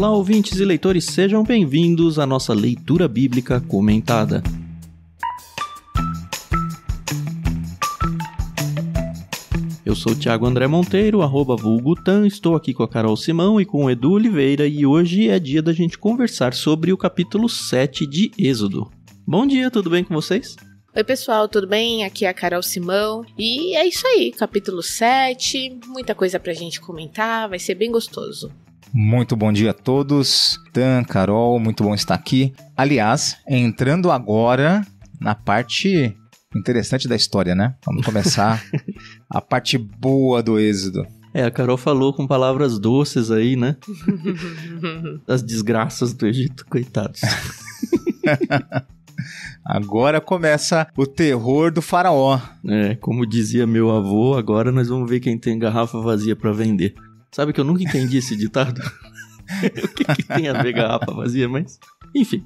Olá, ouvintes e leitores, sejam bem-vindos à nossa leitura bíblica comentada. Eu sou o Thiago André Monteiro, arroba vulgutan, estou aqui com a Carol Simão e com o Edu Oliveira e hoje é dia da gente conversar sobre o capítulo 7 de Êxodo. Bom dia, tudo bem com vocês? Oi, pessoal, tudo bem? Aqui é a Carol Simão. E é isso aí, capítulo 7. Muita coisa pra gente comentar, vai ser bem gostoso. Muito bom dia a todos. Dan, Carol, muito bom estar aqui. Aliás, entrando agora na parte interessante da história, né? Vamos começar a parte boa do êxodo. É, a Carol falou com palavras doces aí, né? Das desgraças do Egito, coitados. Agora começa o terror do faraó. É, como dizia meu avô, agora nós vamos ver quem tem garrafa vazia para vender. Sabe que eu nunca entendi esse ditado? o que, que tem a ver garrafa vazia, mas... Enfim.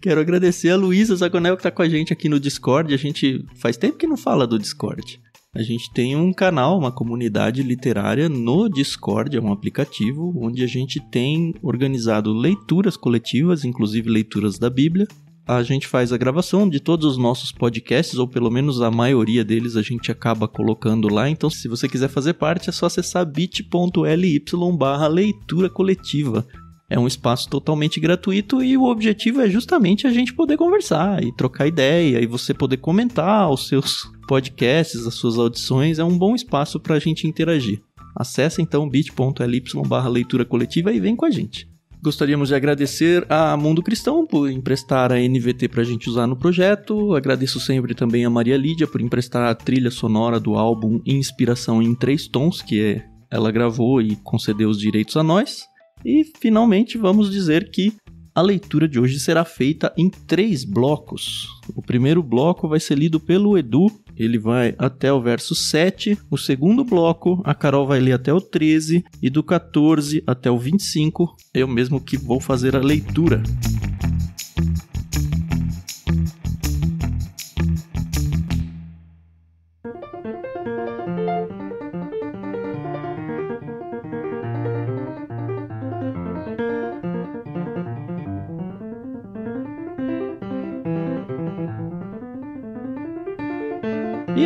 Quero agradecer a Luísa Zagonel que tá com a gente aqui no Discord. A gente faz tempo que não fala do Discord. A gente tem um canal, uma comunidade literária no Discord, é um aplicativo onde a gente tem organizado leituras coletivas, inclusive leituras da Bíblia. A gente faz a gravação de todos os nossos podcasts, ou pelo menos a maioria deles a gente acaba colocando lá. Então, se você quiser fazer parte, é só acessar bit.ly barra leitura coletiva. É um espaço totalmente gratuito e o objetivo é justamente a gente poder conversar e trocar ideia e você poder comentar os seus podcasts, as suas audições. É um bom espaço para a gente interagir. Acesse então bit.ly barra leitura coletiva e vem com a gente. Gostaríamos de agradecer a Mundo Cristão por emprestar a NVT para a gente usar no projeto. Agradeço sempre também a Maria Lídia por emprestar a trilha sonora do álbum Inspiração em Três Tons, que é, ela gravou e concedeu os direitos a nós. E finalmente vamos dizer que a leitura de hoje será feita em três blocos. O primeiro bloco vai ser lido pelo Edu, ele vai até o verso 7. O segundo bloco, a Carol vai ler até o 13. E do 14 até o 25, eu mesmo que vou fazer a leitura.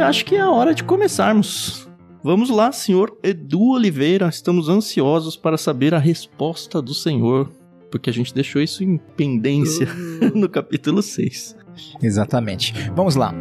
Acho que é a hora de começarmos. Vamos lá, senhor Edu Oliveira. Estamos ansiosos para saber a resposta do senhor, porque a gente deixou isso em pendência no capítulo 6. Exatamente. Vamos lá.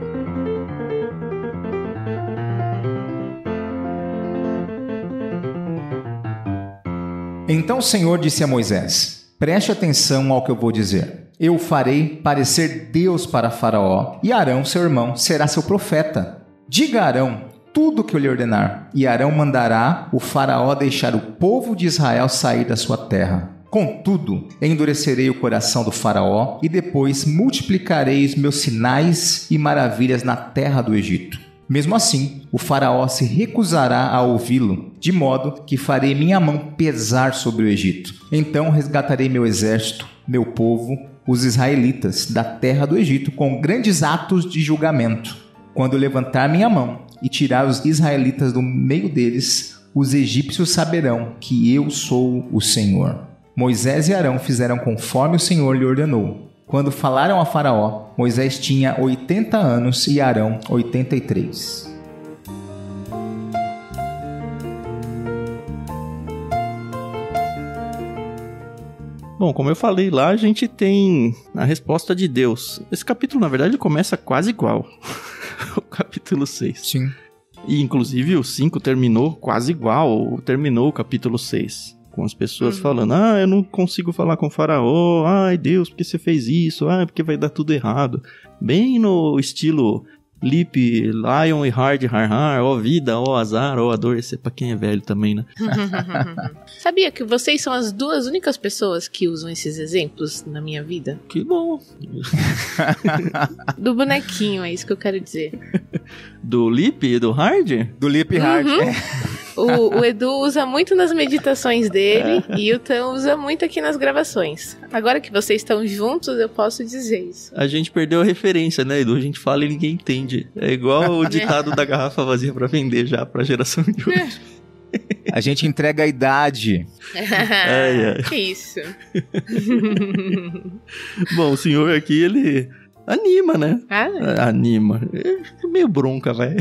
Então o Senhor disse a Moisés: Preste atenção ao que eu vou dizer. Eu farei parecer Deus para Faraó, e Arão, seu irmão, será seu profeta. Diga a Arão tudo o que eu lhe ordenar, e Arão mandará o Faraó deixar o povo de Israel sair da sua terra. Contudo, endurecerei o coração do Faraó e depois multiplicarei os meus sinais e maravilhas na terra do Egito. Mesmo assim, o Faraó se recusará a ouvi-lo, de modo que farei minha mão pesar sobre o Egito. Então resgatarei meu exército, meu povo, os israelitas, da terra do Egito com grandes atos de julgamento. Quando levantar minha mão e tirar os israelitas do meio deles, os egípcios saberão que eu sou o Senhor. Moisés e Arão fizeram conforme o Senhor lhe ordenou. Quando falaram a Faraó, Moisés tinha 80 anos e Arão 83. Bom, como eu falei lá, a gente tem a resposta de Deus. Esse capítulo, na verdade, começa quase igual o capítulo 6. Sim. E, inclusive, o 5 terminou quase igual, terminou o capítulo 6. Com as pessoas uhum. falando, ah, eu não consigo falar com o faraó, ai Deus, por que você fez isso? Ah, porque vai dar tudo errado. Bem no estilo Lip, Lion e Hard, Har Har, ó vida, ó azar, ó a dor, esse é pra quem é velho também, né? Sabia que vocês são as duas únicas pessoas que usam esses exemplos na minha vida? Que bom! do bonequinho, é isso que eu quero dizer. Do Lip e do Hard? Do Lip e Hard, uhum. é. O, o, Edu usa muito nas meditações dele é. e o Tan usa muito aqui nas gravações. Agora que vocês estão juntos, eu posso dizer isso. A gente perdeu a referência, né, Edu? A gente fala e ninguém entende. É igual o ditado da garrafa vazia para vender já pra geração de hoje. A gente entrega a idade. Ai, ai. Que isso. Bom, o senhor aqui, ele anima, né? Ah, Ah, Anima. É meio bronca, velho.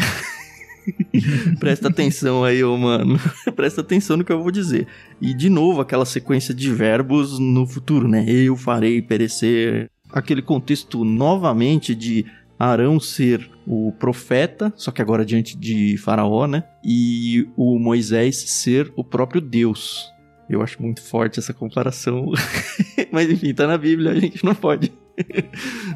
Presta atenção aí, ô mano. Presta atenção no que eu vou dizer. E de novo, aquela sequência de verbos no futuro, né? Eu farei perecer. Aquele contexto novamente de Arão ser o profeta, só que agora diante de Faraó, né? E o Moisés ser o próprio Deus. Eu acho muito forte essa comparação. Mas enfim, tá na Bíblia, a gente não pode.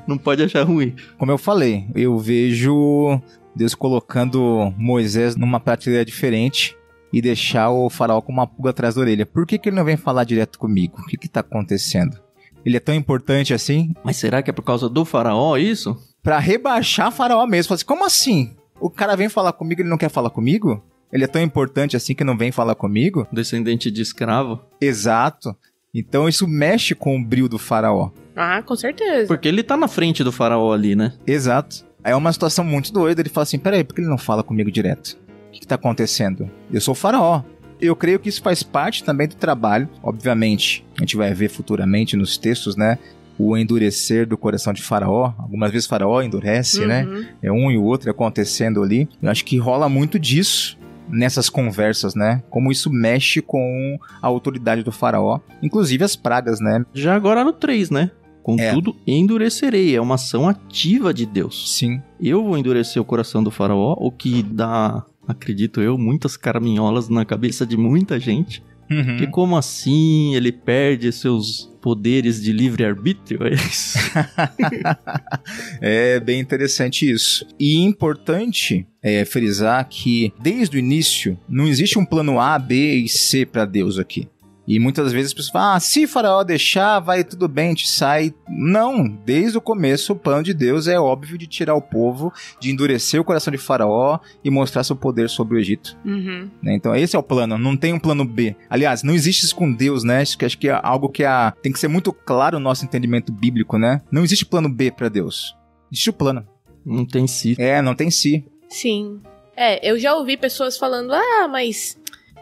não pode achar ruim. Como eu falei, eu vejo Deus colocando Moisés numa prateleira diferente e deixar o faraó com uma pulga atrás da orelha. Por que, que ele não vem falar direto comigo? O que que tá acontecendo? Ele é tão importante assim Mas será que é por causa do faraó isso? Pra rebaixar faraó mesmo. Assim, como assim? O cara vem falar comigo e ele não quer falar comigo? Ele é tão importante assim que não vem falar comigo? Descendente de escravo? Exato. Então isso mexe com o brilho do faraó. ah, com certeza. Porque ele tá na frente do faraó ali, né? Exato. Aí é uma situação muito doida. Ele fala assim: peraí, por que ele não fala comigo direto? O que, que tá acontecendo? Eu sou o faraó. Eu creio que isso faz parte também do trabalho. Obviamente, a gente vai ver futuramente nos textos, né? O endurecer do coração de Faraó. Algumas vezes Faraó endurece, né? Uhum. É um e o outro acontecendo ali. Eu acho que rola muito disso nessas conversas, né? Como isso mexe com a autoridade do Faraó. Inclusive as pragas, né? Já agora no 3, né? Contudo, endurecerei. É uma ação ativa de Deus. Sim. Eu vou endurecer o coração do faraó, o que dá, acredito eu, muitas caraminholas na cabeça de muita gente. Uhum. Que como assim ele perde seus poderes de livre-arbítrio? É isso? é bem interessante isso. E importante é frisar que desde o início não existe um plano A, B e C para Deus aqui. E muitas vezes as pessoas falam: ah, se Faraó deixar, vai tudo bem, te sai. Não, desde o começo o plano de Deus é óbvio de tirar o povo, de endurecer o coração de Faraó e mostrar seu poder sobre o Egito. Uhum. né? Então esse é o plano, não tem um plano B. Aliás, não existe isso com Deus, né? Acho que, acho que é algo que é, tem que ser muito claro no nosso entendimento bíblico, né? Não existe plano B para Deus. Existe o plano. Não tem si. É, não tem si. Sim. É, eu já ouvi pessoas falando, ah, mas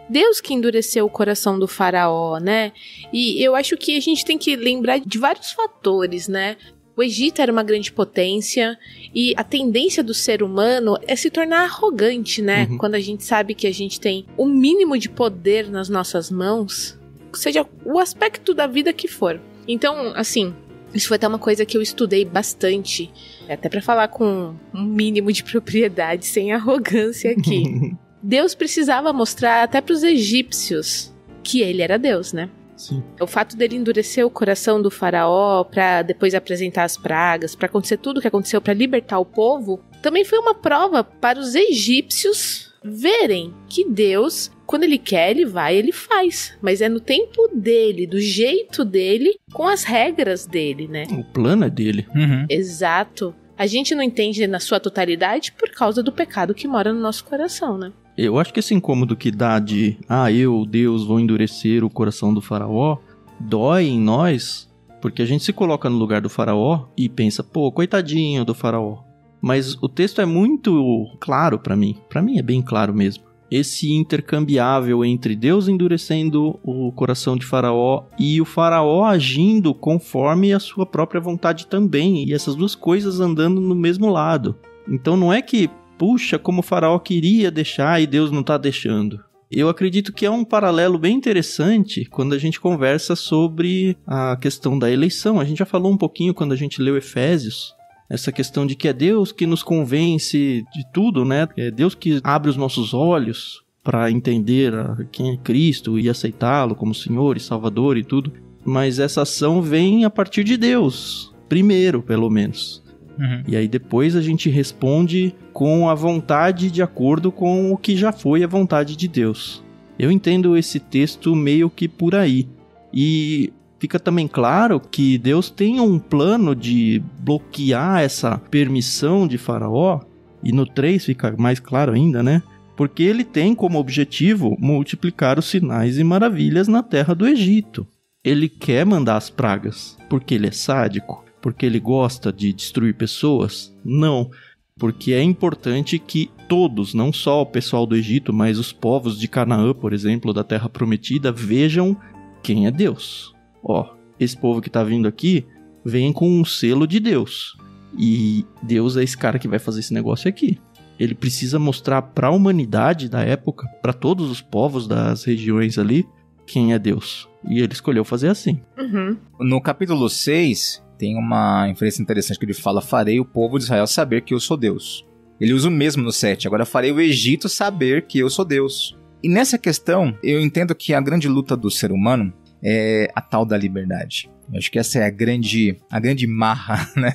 Deus que endureceu o coração do faraó, né? E eu acho que a gente tem que lembrar de vários fatores, né? O Egito era uma grande potência e a tendência do ser humano é se tornar arrogante, né? Uhum. Quando a gente sabe que a gente tem o mínimo de poder nas nossas mãos, seja o aspecto da vida que for. Então, assim, isso foi até uma coisa que eu estudei bastante, até pra falar com um mínimo de propriedade, sem arrogância aqui. Deus precisava mostrar até pros egípcios que ele era Deus, né? Sim. O fato dele endurecer o coração do faraó pra depois apresentar as pragas, pra acontecer tudo o que aconteceu pra libertar o povo, também foi uma prova para os egípcios verem que Deus, quando ele quer, ele vai, ele faz, mas é no tempo dele, do jeito dele, com as regras dele, né? O plano é dele. Uhum. Exato. A gente não entende na sua totalidade por causa do pecado que mora no nosso coração, né? Eu acho que esse incômodo que dá de, ah, eu, Deus, vou endurecer o coração do faraó, dói em nós, porque a gente se coloca no lugar do faraó e pensa, pô, coitadinho do faraó. Mas o texto é muito claro pra mim. Pra mim é bem claro mesmo. Esse intercambiável entre Deus endurecendo o coração de Faraó e o Faraó agindo conforme a sua própria vontade também, e essas duas coisas andando no mesmo lado. Então não é que, puxa, como o Faraó queria deixar e Deus não tá deixando. Eu acredito que é um paralelo bem interessante quando a gente conversa sobre a questão da eleição. A gente já falou um pouquinho quando a gente leu Efésios, essa questão de que é Deus que nos convence de tudo, né? É Deus que abre os nossos olhos para entender quem é Cristo e aceitá-lo como Senhor e Salvador e tudo. Mas essa ação vem a partir de Deus, primeiro, pelo menos. Uhum. E aí depois a gente responde com a vontade de acordo com o que já foi a vontade de Deus. Eu entendo esse texto meio que por aí. E fica também claro que Deus tem um plano de bloquear essa permissão de Faraó, e no 3 fica mais claro ainda, né? Porque ele tem como objetivo multiplicar os sinais e maravilhas na terra do Egito. Ele quer mandar as pragas porque ele é sádico, porque ele gosta de destruir pessoas? Não. porque é importante que todos, não só o pessoal do Egito, mas os povos de Canaã, por exemplo, da Terra Prometida, vejam quem é Deus. Ó, esse povo que tá vindo aqui vem com um selo de Deus. E Deus é esse cara que vai fazer esse negócio aqui. Ele precisa mostrar para a humanidade da época, para todos os povos das regiões ali, quem é Deus. E ele escolheu fazer assim. Uhum. No capítulo 6, tem uma inferência interessante que ele fala: Farei o povo de Israel saber que eu sou Deus. Ele usa o mesmo no 7. Agora farei o Egito saber que eu sou Deus. E nessa questão, eu entendo que a grande luta do ser humano é a tal da liberdade. Eu acho que essa é a grande, a grande marra né,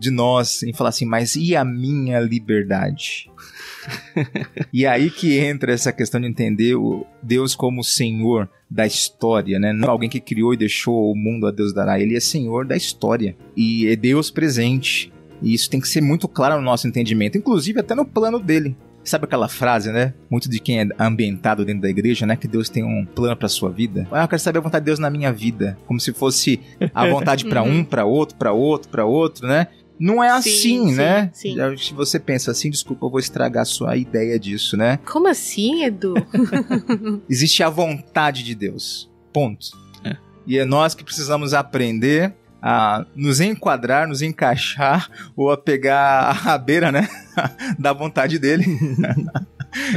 de nós em falar assim, mas e a minha liberdade? e aí que entra essa questão de entender o Deus como Senhor da história, né? Não alguém que criou e deixou o mundo a Deus dará. Ele é Senhor da história e é Deus presente. E isso tem que ser muito claro no nosso entendimento, inclusive até no plano dele. Sabe aquela frase, né? Muito de quem é ambientado dentro da igreja, né? Que Deus tem um plano para sua vida. Ah, eu quero saber a vontade de Deus na minha vida, como se fosse a vontade para um, para outro, para outro, para outro, né? Não é assim, Sim, né? sim, Se você pensa assim, desculpa, eu vou estragar a sua ideia disso, né? Como assim, Edu? Existe a vontade de Deus. Ponto. É. E é nós que precisamos aprender a nos enquadrar, nos encaixar ou a pegar a rabeira, né? da vontade dele.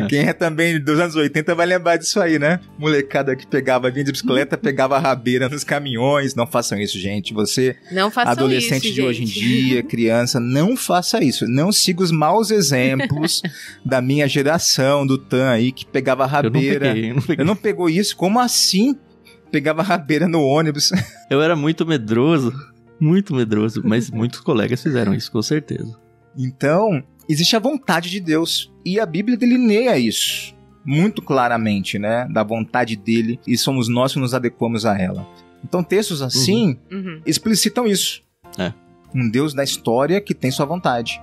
Quem é também dos anos 80 vai lembrar disso aí, né? Molecada que pegava, vinha de bicicleta, pegava a rabeira nos caminhões. Não façam isso, gente. Você, Não façam adolescente isso, de hoje em gente. dia, criança, não faça isso. Não siga os maus exemplos da minha geração, do Tan aí, que pegava a Eu não rabeira. peguei, eu não peguei. Eu não pegou isso? Como assim? Pegava rabeira no ônibus. Eu era muito medroso, muito medroso, mas muitos colegas fizeram isso, com certeza. Então, existe a vontade de Deus. E a Bíblia delineia isso muito claramente, né? Da vontade dele e somos nós que nos adequamos a ela. Então, textos assim Uhum. explicitam isso. É. Um Deus da história que tem sua vontade.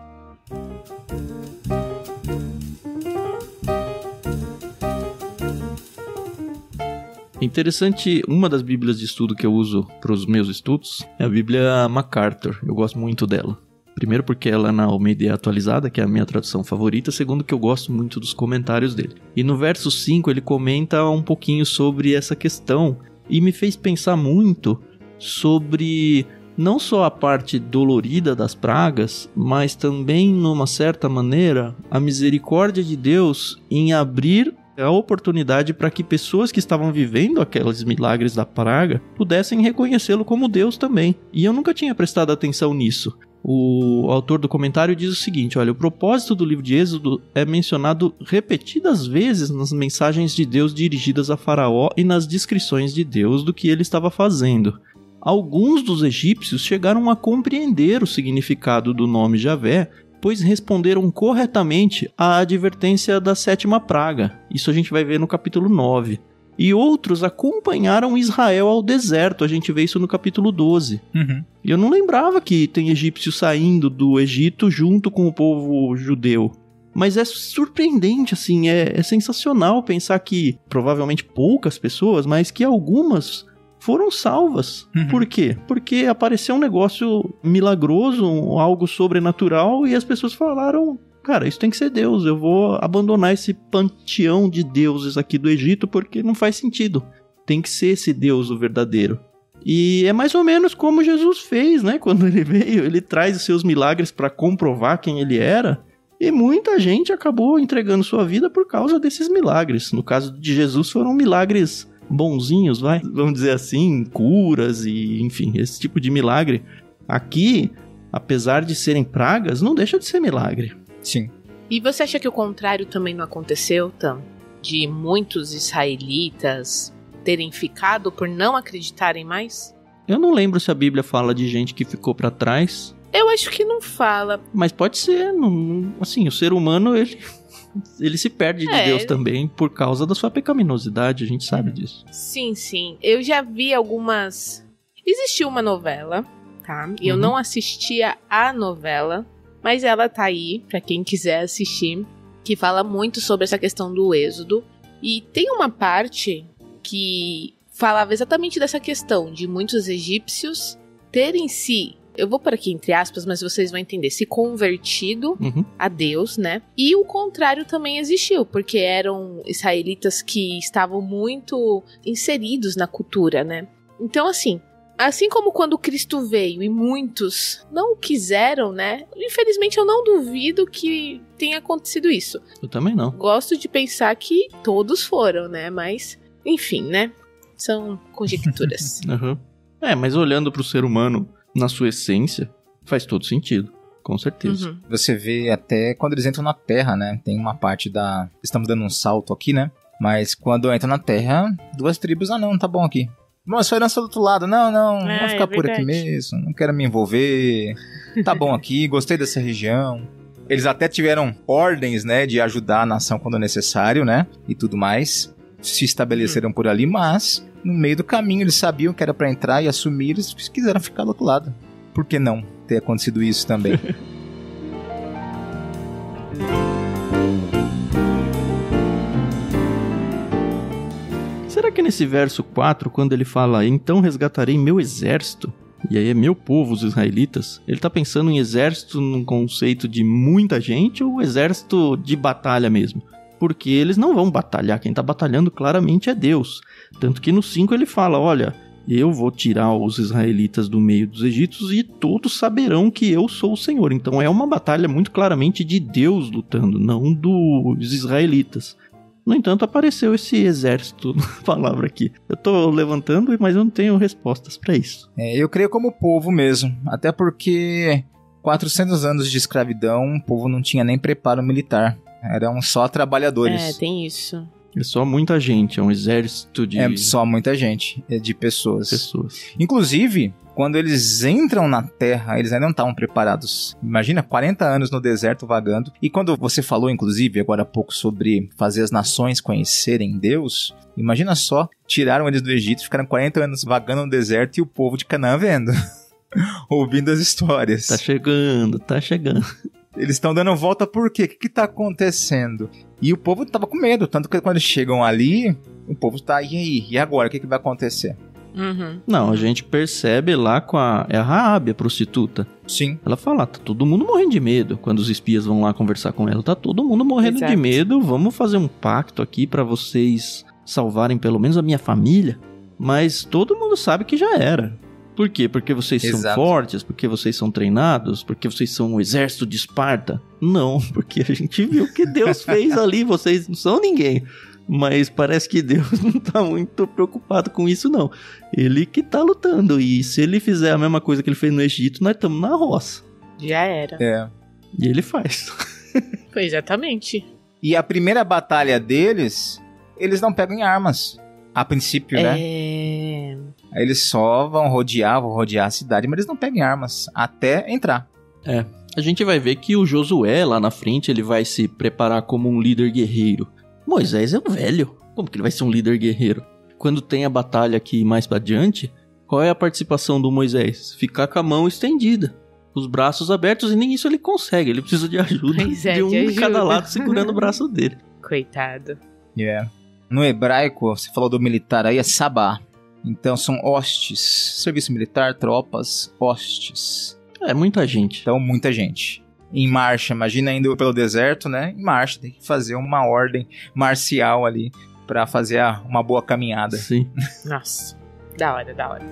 Interessante, uma das bíblias de estudo que eu uso para os meus estudos é a Bíblia MacArthur. Eu gosto muito dela. Primeiro porque ela é na Almeida atualizada, que é a minha tradução favorita. Segundo que eu gosto muito dos comentários dele. E no verso 5 ele comenta um pouquinho sobre essa questão e me fez pensar muito sobre não só a parte dolorida das pragas, mas também, numa certa maneira, a misericórdia de Deus em abrir a oportunidade para que pessoas que estavam vivendo aqueles milagres da praga pudessem reconhecê-lo como Deus também. E eu nunca tinha prestado atenção nisso. O autor do comentário diz o seguinte: olha, o propósito do livro de Êxodo é mencionado repetidas vezes nas mensagens de Deus dirigidas a Faraó e nas descrições de Deus do que ele estava fazendo. Alguns dos egípcios chegaram a compreender o significado do nome Javé, pois responderam corretamente à advertência da sétima praga. Isso a gente vai ver no capítulo 9. E outros acompanharam Israel ao deserto, a gente vê isso no capítulo 12. E eu não lembrava que tem egípcios saindo do Egito junto com o povo judeu. Mas é surpreendente, assim, é, é sensacional pensar que provavelmente poucas pessoas, mas que algumas foram salvas. Uhum. Por quê? Porque apareceu um negócio milagroso, algo sobrenatural, e as pessoas falaram: Cara, isso tem que ser Deus. Eu vou abandonar esse panteão de deuses aqui do Egito porque não faz sentido. Tem que ser esse Deus o verdadeiro. E é mais ou menos como Jesus fez, né? Quando ele veio, ele traz os seus milagres para comprovar quem ele era. E muita gente acabou entregando sua vida por causa desses milagres. No caso de Jesus, foram milagres bonzinhos, vai? Vamos dizer assim, curas e, enfim, esse tipo de milagre. Aqui, apesar de serem pragas, não deixa de ser milagre. Sim. E você acha que o contrário também não aconteceu, Tam? De muitos israelitas terem ficado por não acreditarem mais? Eu não lembro se a Bíblia fala de gente que ficou para trás, Eu acho que não fala. mas pode ser. não- assim, o ser humano, ele, ele se perde de É. Deus também por causa da sua pecaminosidade, a gente sabe disso. Sim, sim. Eu já vi algumas. Existiu uma novela, tá? E eu Uhum. não assistia a novela, mas ela tá aí pra quem quiser assistir, que fala muito sobre essa questão do êxodo. E tem uma parte que falava exatamente dessa questão de muitos egípcios terem se eu vou por aqui entre aspas, mas vocês vão entender, se convertido Uhum. a Deus, né? E o contrário também existiu, porque eram israelitas que estavam muito inseridos na cultura, né? Então, assim, assim como quando Cristo veio e muitos não o quiseram, né? Infelizmente, eu não duvido que tenha acontecido isso. Eu também não. Gosto de pensar que todos foram, né? Mas, enfim, né? São conjecturas. Aham. É, mas olhando pro ser humano na sua essência, faz todo sentido. Com certeza. Uhum. Você vê até quando eles entram na Terra, né? Tem uma parte da. Estamos dando um salto aqui, né? Mas quando entram na Terra, duas tribos, ah não, tá bom aqui. Mas foi herança do outro lado. Não, não, É, vou ficar é por aqui mesmo. Não quero me envolver. Tá bom aqui, gostei dessa região. Eles até tiveram ordens, né, de ajudar a nação quando necessário, né? E tudo mais. Se estabeleceram por ali, mas no meio do caminho eles sabiam que era pra entrar e assumir, eles quiseram ficar do outro lado. Por que não ter acontecido isso também? que nesse verso 4, quando ele fala, então resgatarei meu exército, e aí é meu povo, os israelitas, ele tá pensando em exército num conceito de muita gente ou exército de batalha mesmo? Porque eles não vão batalhar, quem tá batalhando claramente é Deus. Tanto que no 5 ele fala: olha, eu vou tirar os israelitas do meio dos egípcios e todos saberão que eu sou o Senhor. Então é uma batalha muito claramente de Deus lutando, não dos israelitas. No entanto, apareceu esse exército na palavra aqui. Eu tô levantando, mas eu não tenho respostas pra isso. É, eu creio como povo mesmo, até porque 400 anos de escravidão, o povo não tinha nem preparo militar. Eram só É, trabalhadores. tem isso. É só muita gente, é um exército de É, só muita gente, é, de pessoas. pessoas. Inclusive, quando eles entram na Terra, eles ainda não estavam preparados. Imagina, 40 anos no deserto vagando. E quando você falou, inclusive, agora há pouco sobre fazer as nações conhecerem Deus, imagina só, tiraram eles do Egito, ficaram 40 anos vagando no deserto e o povo de Canaã vendo. Ouvindo as histórias. Tá chegando, tá chegando. Eles estão dando volta por quê? O que, que tá acontecendo? E o povo tava com medo, tanto que quando eles chegam ali, o povo tá, e aí? E agora? O que, que vai acontecer? Uhum. Não, a gente percebe lá com a. É a Raab, a prostituta. Sim. Ela fala: tá todo mundo morrendo de medo. Quando os espias vão lá conversar com ela, tá todo mundo morrendo de Exato. medo. Vamos fazer um pacto aqui pra vocês salvarem pelo menos a minha família. Mas todo mundo sabe que já era. Por quê? Porque vocês são Exato. fortes, porque vocês são treinados, porque vocês são o exército de Esparta. Não, porque a gente viu o que Deus fez ali, vocês não são ninguém. Mas parece que Deus não tá muito preocupado com isso, não. Ele que tá lutando. E se ele fizer a mesma coisa que ele fez no Egito, nós estamos na roça. Já era. É. E ele faz. Foi exatamente. E a primeira batalha deles, eles não pegam em armas. A princípio, né? É. Aí Eles só vão rodear, vão rodear a cidade, mas eles não pegam armas até entrar. A gente vai ver que o Josué lá na frente, ele vai se preparar como um líder guerreiro. Moisés é um velho. Como que ele vai ser um líder guerreiro? Quando tem a batalha aqui mais pra adiante, qual é a participação do Moisés? Ficar com a mão estendida. Os braços abertos e nem isso ele consegue. Ele precisa de ajuda é, de um de de cada lado segurando o braço dele. Coitado. Yeah. No hebraico, você falou do militar aí, é sabá. Então são hostes. Serviço militar, tropas, hostes. É muita gente. Então, muita gente. Em marcha, imagina indo pelo deserto, né? Em marcha, tem que fazer uma ordem marcial ali pra fazer a- uma boa caminhada. Sim. Nossa. Da hora, da hora.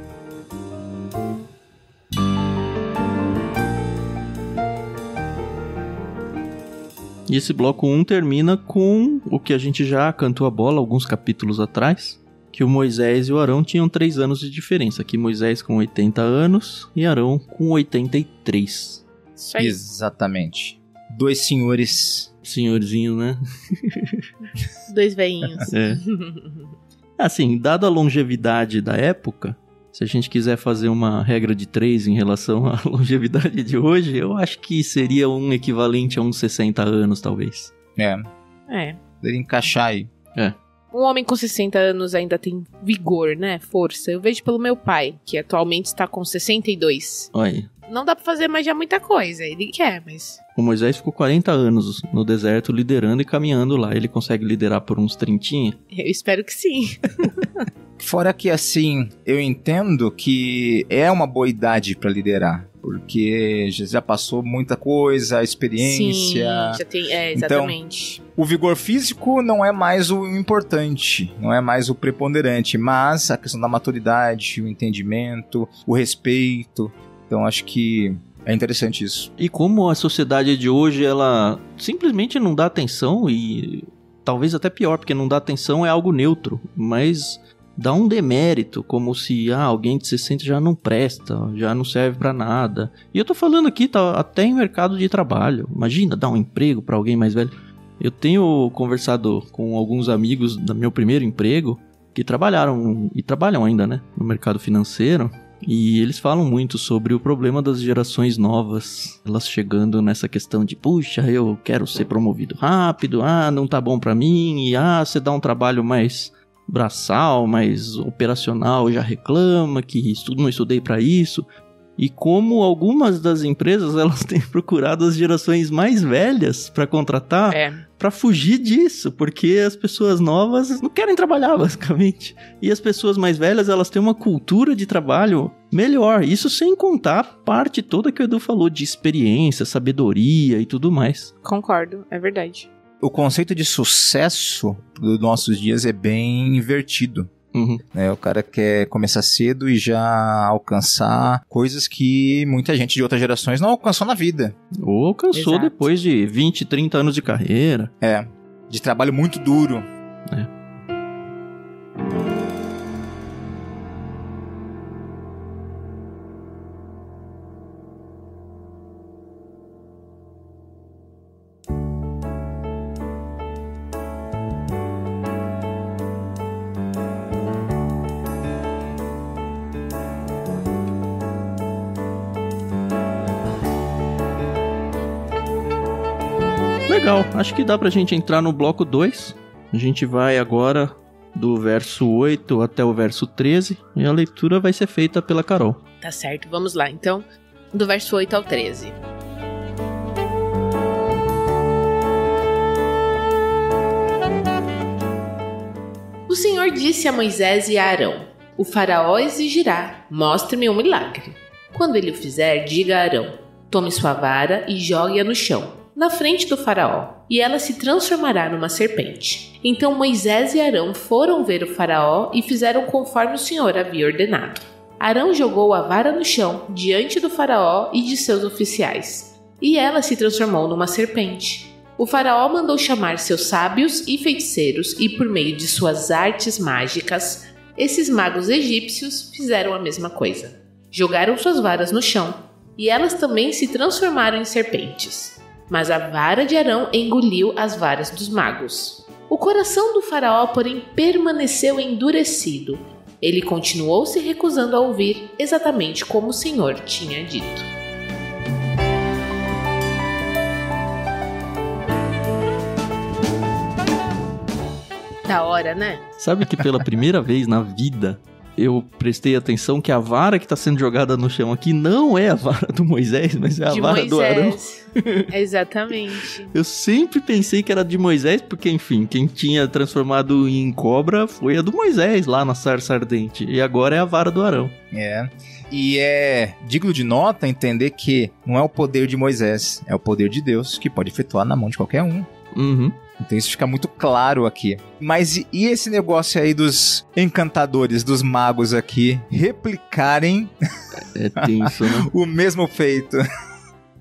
E esse bloco 1 termina com o que a gente já cantou a bola alguns capítulos atrás, que o Moisés e o Arão tinham 3 anos de diferença. Aqui Moisés com 80 anos e Arão com 83. Isso aí. Exatamente. Dois senhores. Senhorzinho, né? Dois veinhos. É. Assim, dada a longevidade da época, se a gente quiser fazer uma regra de 3 em relação à longevidade de hoje, eu acho que seria um equivalente a uns 60 anos, talvez. É, é. poderia encaixar aí. Um homem com 60 anos ainda tem vigor, né? Força. Eu vejo pelo meu pai, que atualmente está com 62. Olha. Não dá pra fazer mais já muita coisa. Ele quer, mas. O Moisés ficou 40 anos no deserto liderando e caminhando lá. Ele consegue liderar por uns 30? Eu espero que sim. Fora que, assim, eu entendo que é uma boa idade pra liderar. Porque já já passou muita coisa, experiência. Sim, já tem. É, Então, exatamente. O vigor físico não é mais o importante, não é mais o preponderante, mas a questão da maturidade, o entendimento, o respeito. Então acho que é interessante isso. E como a sociedade de hoje, ela simplesmente não dá atenção e talvez até pior, porque não dá atenção é algo neutro, mas dá um demérito, como se ah, alguém de 60 já não presta, já não serve pra nada. E eu tô falando aqui tá, até em mercado de trabalho. Imagina dar um emprego pra alguém mais velho. Eu tenho conversado com alguns amigos do meu primeiro emprego que trabalharam e trabalham ainda, né, no mercado financeiro. E eles falam muito sobre o problema das gerações novas, elas chegando nessa questão de, puxa, eu quero ser promovido rápido, ah, não tá bom pra mim, e ah, você dá um trabalho mais braçal, mais operacional, já reclama que estudo, não estudei pra isso. E como algumas das empresas elas têm procurado as gerações mais velhas pra contratar, É. Pra fugir disso, porque as pessoas novas não querem trabalhar, basicamente. E as pessoas mais velhas, elas têm uma cultura de trabalho melhor. Isso sem contar a parte toda que o Edu falou de experiência, sabedoria e tudo mais. Concordo, é verdade. O conceito de sucesso dos nossos dias é bem invertido. Uhum. né? O cara quer começar cedo e já alcançar coisas que muita gente de outras gerações não alcançou na vida. Ou alcançou Exato. depois de 20, 30 anos de carreira. É, de trabalho muito duro. Legal, acho que dá pra gente entrar no bloco 2. A gente vai agora do verso 8 até o verso 13 e a leitura vai ser feita pela Carol. Tá certo, vamos lá. Então, do verso 8 ao 13. O Senhor disse a Moisés e a Arão: O Faraó exigirá: Mostre-me um milagre. Quando ele o fizer, diga a Arão: Tome sua vara e jogue-a no chão, na frente do Faraó, e ela se transformará numa serpente. Então Moisés e Arão foram ver o Faraó e fizeram conforme o Senhor havia ordenado. Arão jogou a vara no chão diante do Faraó e de seus oficiais, e ela se transformou numa serpente. O Faraó mandou chamar seus sábios e feiticeiros, e por meio de suas artes mágicas, esses magos egípcios fizeram a mesma coisa. Jogaram suas varas no chão, e elas também se transformaram em serpentes. Mas a vara de Arão engoliu as varas dos magos. O coração do Faraó, porém, permaneceu endurecido. Ele continuou se recusando a ouvir exatamente como o Senhor tinha dito. Da hora, né? Sabe que pela primeira vez na vida eu prestei atenção que a vara que tá sendo jogada no chão aqui não é a vara do Moisés, mas é a de vara do Arão. Moisés. Exatamente. Eu sempre pensei que era de Moisés, porque, enfim, quem tinha transformado em cobra foi a do Moisés lá na sarça ardente. E agora é a vara do Arão. É. E é digno de nota entender que não é o poder de Moisés, é o poder de Deus que pode efetuar na mão de qualquer um. Uhum. Então isso fica muito claro aqui. Mas e, esse negócio aí dos encantadores, dos magos aqui, replicarem É tenso, né? o mesmo feito?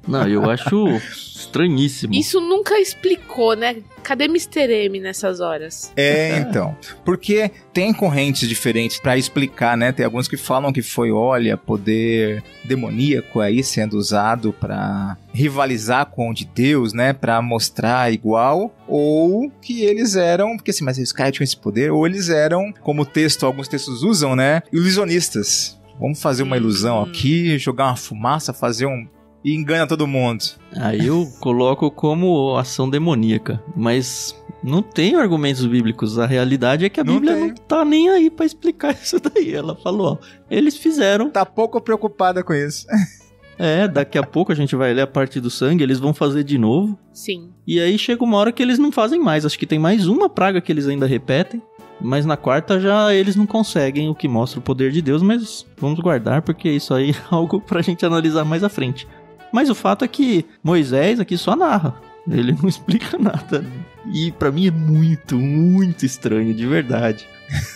Não, eu acho estranhíssimo. Isso nunca explicou, né? Cadê Mr. M nessas horas? É, então. Porque tem correntes diferentes pra explicar, né? Tem alguns que falam que foi, olha, poder demoníaco aí sendo usado pra rivalizar com o de Deus, né? Pra mostrar igual. Ou que eles eram, porque assim, mas os caras tinham esse poder, ou eles eram, como o texto, alguns textos usam, né? Ilusionistas. Vamos fazer uma ilusão Hum. aqui, jogar uma fumaça, fazer um. E engana todo mundo. Aí eu coloco como ação demoníaca. Mas não tem argumentos bíblicos. A realidade é que a Não Bíblia tem. não tá nem aí pra explicar isso daí. Ela falou, ó, eles fizeram. Tá pouco preocupada com isso. É, daqui a pouco a gente vai ler a parte do sangue, eles vão fazer de novo. Sim. E aí chega uma hora que eles não fazem mais. Acho que tem mais uma praga que eles ainda repetem. Mas na quarta já eles não conseguem, o que mostra o poder de Deus, mas vamos guardar porque isso aí é algo pra gente analisar mais à frente. Mas o fato é que Moisés aqui só narra. Ele não explica nada. E pra mim é muito, muito estranho, de verdade.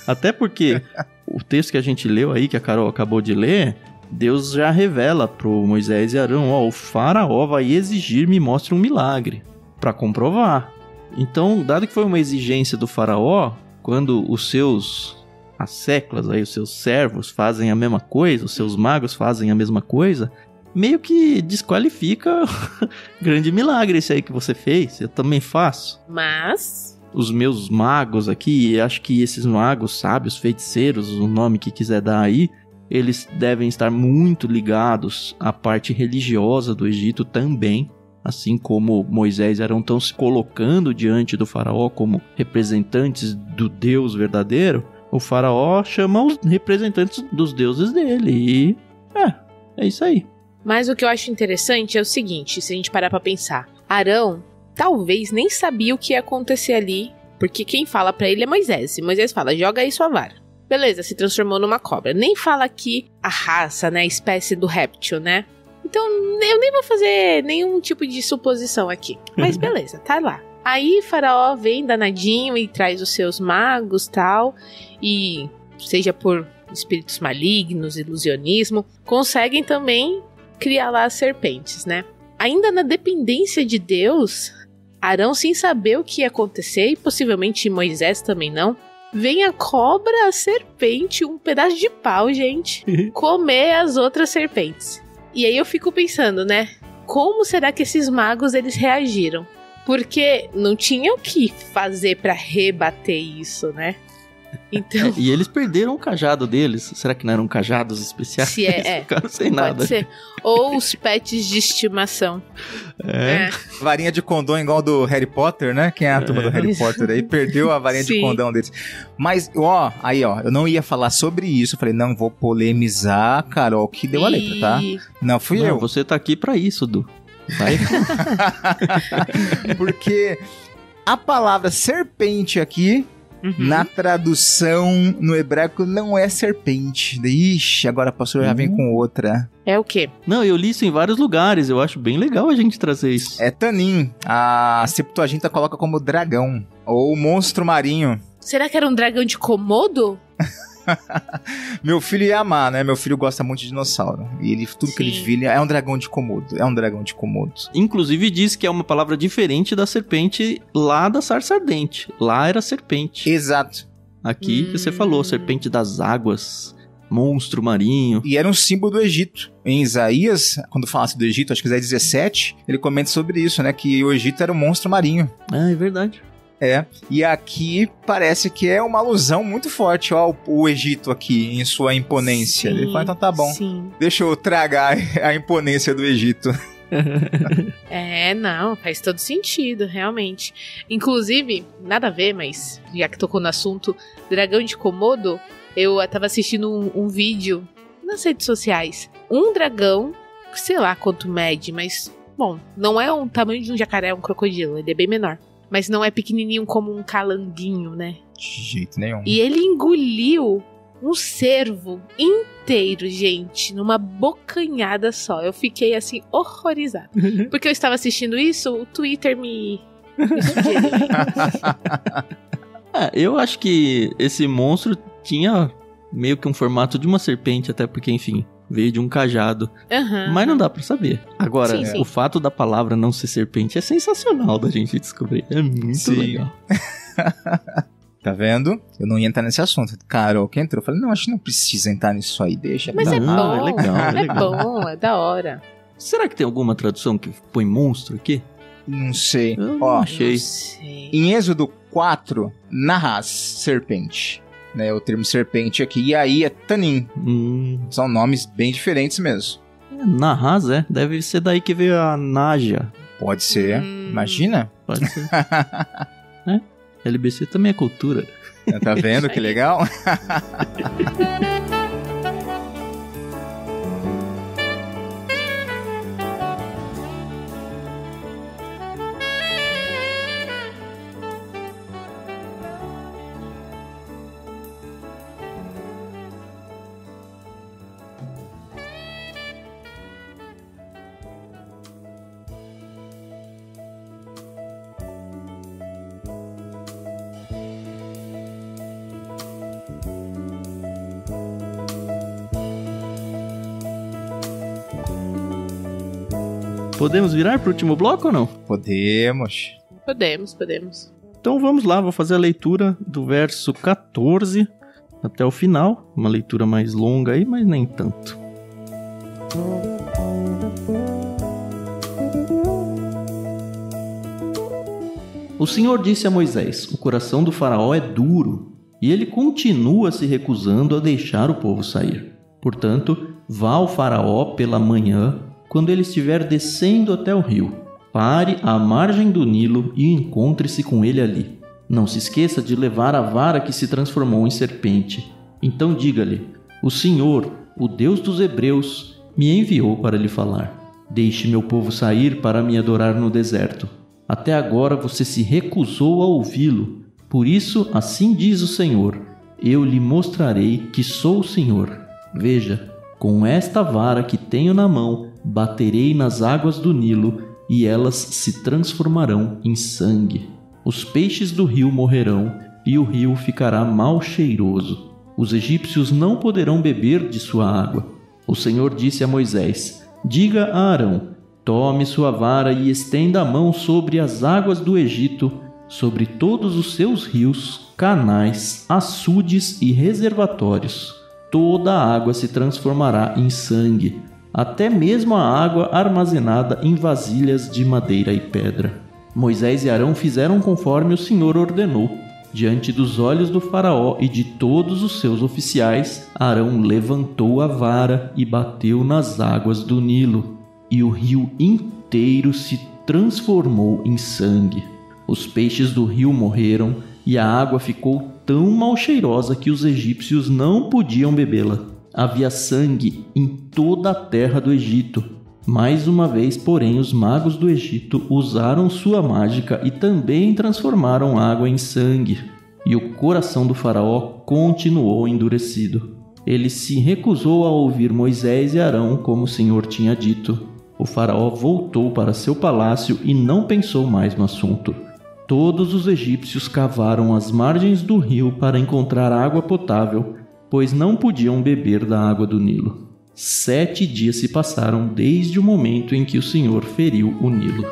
Até porque o texto que a gente leu aí, que a Carol acabou de ler, Deus já revela pro Moisés e Arão, ó, o faraó vai exigir me mostre um milagre para comprovar. Então, dado que foi uma exigência do faraó, quando os seus asseclas aí, os seus servos fazem a mesma coisa, os seus magos fazem a mesma coisa, meio que desqualifica grande milagre esse aí que você fez. Eu também faço. Mas Os meus magos aqui, acho que esses magos sábios, feiticeiros, o nome que quiser dar aí, eles devem estar muito ligados à parte religiosa do Egito também. Assim como Moisés e Arão estão se colocando diante do faraó como representantes do Deus verdadeiro, o faraó chama os representantes dos deuses dele. E é, é isso aí. Mas o que eu acho interessante é o seguinte, se a gente parar pra pensar. Arão talvez nem sabia o que ia acontecer ali, porque quem fala pra ele é Moisés. E Moisés fala, joga aí sua vara. Beleza, se transformou numa cobra. Nem fala aqui a raça, né, a espécie do réptil, né? Então eu nem vou fazer nenhum tipo de suposição aqui. Mas beleza, tá lá. Aí Faraó vem danadinho e traz os seus magos tal. E seja por espíritos malignos, ilusionismo, conseguem também criar lá as serpentes, né? Ainda na dependência de Deus, Arão, sem saber o que ia acontecer, e possivelmente Moisés também não, vem a cobra, a serpente, um pedaço de pau, gente, comer as outras serpentes. E aí eu fico pensando, né? Como será que esses magos eles reagiram? Porque não tinha o que fazer pra rebater isso, né? Então, E eles perderam o cajado deles. Será que não eram cajados especiais? Se é, é. Ficaram sem pode nada. ser. Ou os pets de estimação. É. Varinha de condão igual do Harry Potter, né? Quem é a turma do Harry Potter aí perdeu a varinha de Sim. condão deles. Mas, ó, aí, ó, eu não ia falar sobre isso. Eu falei, não vou polemizar, Carol, que deu a letra, tá? E- Não fui Não, eu. você tá aqui pra isso, Du. Vai. Porque a palavra serpente aqui, Uhum. na tradução no hebraico, não é serpente. Ixi, agora a pastora já vem Hum. com outra. É o quê? Não, eu li isso em vários lugares. Eu acho bem legal a gente trazer isso. É Tanim. A Septuaginta coloca como dragão. Ou monstro marinho. Será que era um dragão de Komodo? Meu filho ia amar, né? Meu filho gosta muito de dinossauro. E ele, tudo que ele Sim. vê, ele é um dragão de Komodo. É um dragão de Komodo. Inclusive diz que é uma palavra diferente da serpente lá da sarça ardente. Lá era serpente. Exato. Aqui que você Hum. falou, serpente das águas, monstro marinho. E era um símbolo do Egito. Em Isaías, quando falasse do Egito, acho que Isaías 17, ele comenta sobre isso, né? Que o Egito era um monstro marinho. Ah, é verdade. É. E aqui parece que é uma alusão muito forte ao o Egito aqui, em sua imponência. Sim, ele fala, então tá bom. Sim. Deixa eu tragar a imponência do Egito. É, não, faz todo sentido, realmente. Inclusive, nada a ver, mas já que tocou no assunto, dragão de Komodo, eu tava assistindo um, um vídeo nas redes sociais. Um dragão, sei lá quanto mede, mas, bom, não é um tamanho de um jacaré, é um crocodilo, ele é bem menor. Mas não é pequenininho como um calanguinho, né? De jeito nenhum. E ele engoliu um cervo inteiro, gente, numa bocanhada só. Eu fiquei assim horrorizada. Porque eu estava assistindo isso, o Twitter me. É, eu acho que esse monstro tinha meio que um formato de uma serpente, até porque, enfim, veio de um cajado. Aham. Mas não dá pra saber. Agora, Sim, sim. o fato da palavra não ser serpente é sensacional da gente descobrir. É muito Sim. legal. Tá vendo? Eu não ia entrar nesse assunto. Carol que entrou. Eu falei, não, acho que não precisa entrar nisso aí. Deixa. Mas é Não, bom. é legal, é É legal. bom, é da hora. Será que tem alguma tradução que põe monstro aqui? Não sei. Eu Ó, não achei. Não sei. Em Êxodo 4, Narras, serpente. Né, o termo serpente aqui. E aí é Tanim. Hum, São nomes bem diferentes mesmo. é, Nahas, é? Deve ser daí que veio a Naja. Pode ser. Hum. Imagina. Pode ser. é? LBC também é cultura. Tá vendo que legal? Podemos virar pro último bloco ou não? Podemos. Podemos, podemos. Então vamos lá, vou fazer a leitura do verso 14 até o final. Uma leitura mais longa aí, mas nem tanto. O Senhor disse a Moisés: O coração do Faraó é duro e ele continua se recusando a deixar o povo sair. Portanto, vá ao Faraó pela manhã, quando ele estiver descendo até o rio. Pare à margem do Nilo e encontre-se com ele ali. Não se esqueça de levar a vara que se transformou em serpente. Então diga-lhe: O Senhor, o Deus dos Hebreus, me enviou para lhe falar. Deixe meu povo sair para me adorar no deserto. Até agora você se recusou a ouvi-lo. Por isso, assim diz o Senhor: Eu lhe mostrarei que sou o Senhor. Veja, com esta vara que tenho na mão, baterei nas águas do Nilo e elas se transformarão em sangue. Os peixes do rio morrerão e o rio ficará mal cheiroso. Os egípcios não poderão beber de sua água. O Senhor disse a Moisés: Diga a Arão: Tome sua vara e estenda a mão sobre as águas do Egito, sobre todos os seus rios, canais, açudes e reservatórios. Toda a água se transformará em sangue, até mesmo a água armazenada em vasilhas de madeira e pedra. Moisés e Arão fizeram conforme o Senhor ordenou. Diante dos olhos do Faraó e de todos os seus oficiais, Arão levantou a vara e bateu nas águas do Nilo, e o rio inteiro se transformou em sangue. Os peixes do rio morreram e a água ficou tão mal cheirosa que os egípcios não podiam bebê-la. Havia sangue em toda a terra do Egito. Mais uma vez, porém, os magos do Egito usaram sua mágica e também transformaram água em sangue. E o coração do Faraó continuou endurecido. Ele se recusou a ouvir Moisés e Arão como o Senhor tinha dito. O Faraó voltou para seu palácio e não pensou mais no assunto. Todos os egípcios cavaram as margens do rio para encontrar água potável, pois não podiam beber da água do Nilo. Sete dias se passaram desde o momento em que o Senhor feriu o Nilo.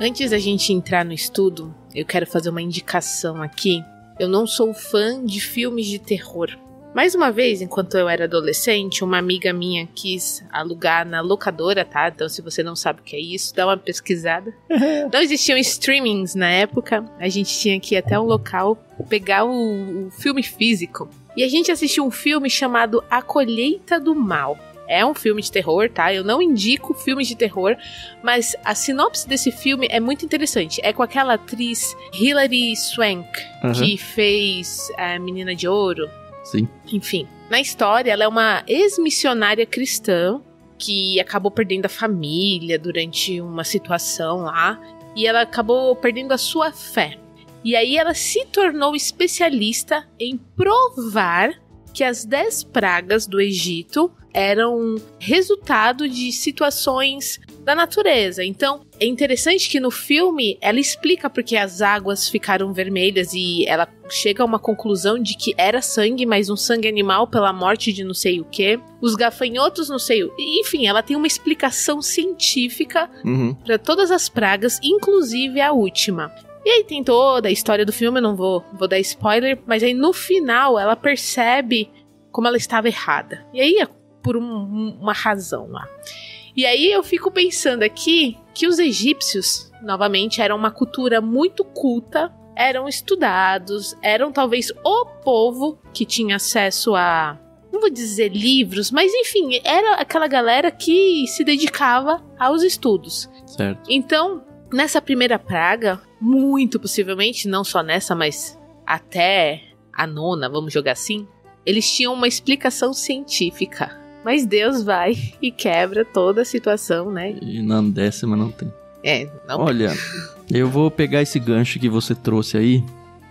Antes da gente entrar no estudo, eu quero fazer uma indicação aqui. Eu não sou fã de filmes de terror. Mais uma vez, enquanto eu era adolescente, uma amiga minha quis alugar na locadora, tá? Então, se você não sabe o que é isso, dá uma pesquisada. não existiam streamings na época, a gente tinha que ir até um local pegar o, o filme físico. E a gente assistiu um filme chamado A Colheita do Mal. É um filme de terror, tá? Eu não indico filmes de terror, mas a sinopse desse filme é muito interessante. É com aquela atriz Hilary Swank, Uhum. que fez a Menina de Ouro. Sim. Enfim, na história, ela é uma ex-missionária cristã que acabou perdendo a família durante uma situação lá e ela acabou perdendo a sua fé. E aí ela se tornou especialista em provar que as dez pragas do Egito eram resultado de situações da natureza. Então, é interessante que no filme ela explica porque as águas ficaram vermelhas e ela chega a uma conclusão de que era sangue, mas um sangue animal pela morte de não sei o que. Os gafanhotos não sei o. Enfim, ela tem uma explicação científica Uhum. para todas as pragas, inclusive a última. E aí tem toda a história do filme, eu não vou, vou dar spoiler, mas aí no final ela percebe como ela estava errada. E aí por um- uma razão lá. E aí eu fico pensando aqui que os egípcios, novamente, eram uma cultura muito culta, eram estudados, eram talvez o povo que tinha acesso a. Não vou dizer livros, mas enfim, era aquela galera que se dedicava aos estudos. Certo. Então, nessa primeira praga, muito possivelmente, não só nessa, mas até a nona, vamos jogar assim, eles tinham uma explicação científica. Mas Deus vai e quebra toda a situação, né? E na décima não tem. É, não. Olha, eu vou pegar esse gancho que você trouxe aí